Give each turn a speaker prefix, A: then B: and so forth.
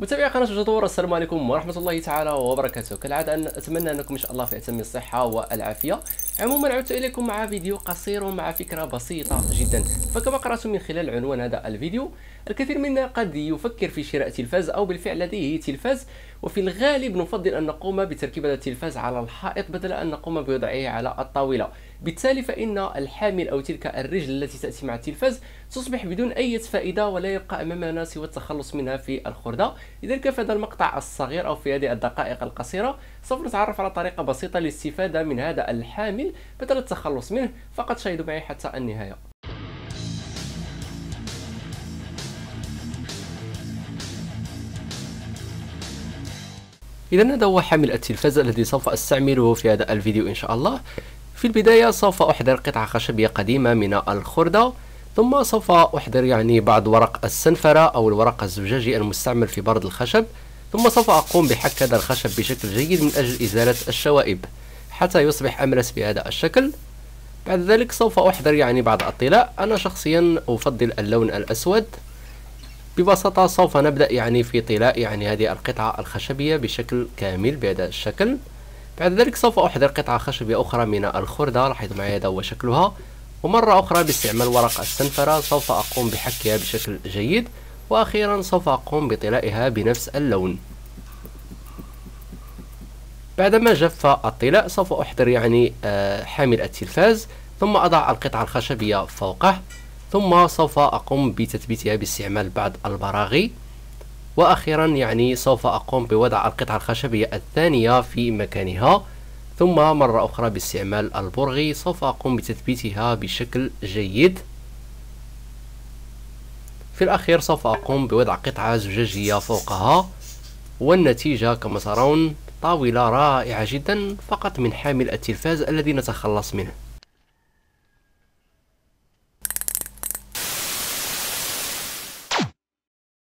A: متابعي قناة جدور السلام عليكم ورحمة الله تعالى وبركاته. كالعادة أن أتمنى أنكم إن شاء الله في اتم الصحة والعافية. عموما عدت إليكم مع فيديو قصير ومع فكرة بسيطة جدا. فكما قراتم من خلال عنوان هذا الفيديو الكثير منا قد يفكر في شراء تلفاز أو بالفعل لديه تلفاز. وفي الغالب نفضل أن نقوم بتركيب هذا التلفاز على الحائط بدل أن نقوم بوضعه على الطاولة. بالتالي فإن الحامل أو تلك الرجل التي تأتي مع التلفاز تصبح بدون أي فائدة ولا يبقى أمامنا سوى التخلص منها في الخردة. لذلك في هذا المقطع الصغير أو في هذه الدقائق القصيرة؟ سوف نتعرف على طريقة بسيطة للاستفادة من هذا الحامل بدل التخلص منه. فقط شاهدوا معي حتى النهاية. إذا هذا هو حامل التلفاز الذي سوف أستعمله في هذا الفيديو إن شاء الله. في البداية سوف أحضر قطعة خشبية قديمة من الخردة ثم سوف أحضر يعني بعض ورق السنفرة أو الورق الزجاجي المستعمل في برد الخشب ثم سوف أقوم بحك هذا الخشب بشكل جيد من أجل إزالة الشوائب حتى يصبح أملس بهذا الشكل. بعد ذلك سوف أحضر يعني بعض الطلاء. أنا شخصيا أفضل اللون الأسود. ببساطة سوف نبدأ يعني في طلاء يعني هذه القطعة الخشبية بشكل كامل بهذا الشكل. بعد ذلك سوف أحضر قطعة خشبية أخرى من الخردة لاحظوا معي هذا هو شكلها. ومرة أخرى باستعمال ورق السنفرة سوف أقوم بحكها بشكل جيد. وأخيرا سوف أقوم بطلائها بنفس اللون. بعدما جف الطلاء سوف أحضر يعني آه، حامل التلفاز ثم أضع القطعة الخشبية فوقه. ثم سوف أقوم بتثبيتها باستعمال بعض البراغي. وأخيرا يعني سوف أقوم بوضع القطعة الخشبية الثانية في مكانها. ثم مرة أخرى باستعمال البرغي سوف أقوم بتثبيتها بشكل جيد. في الأخير سوف أقوم بوضع قطعة زجاجية فوقها. والنتيجة كما ترون طاولة رائعة جدا فقط من حامل التلفاز الذي نتخلص منه.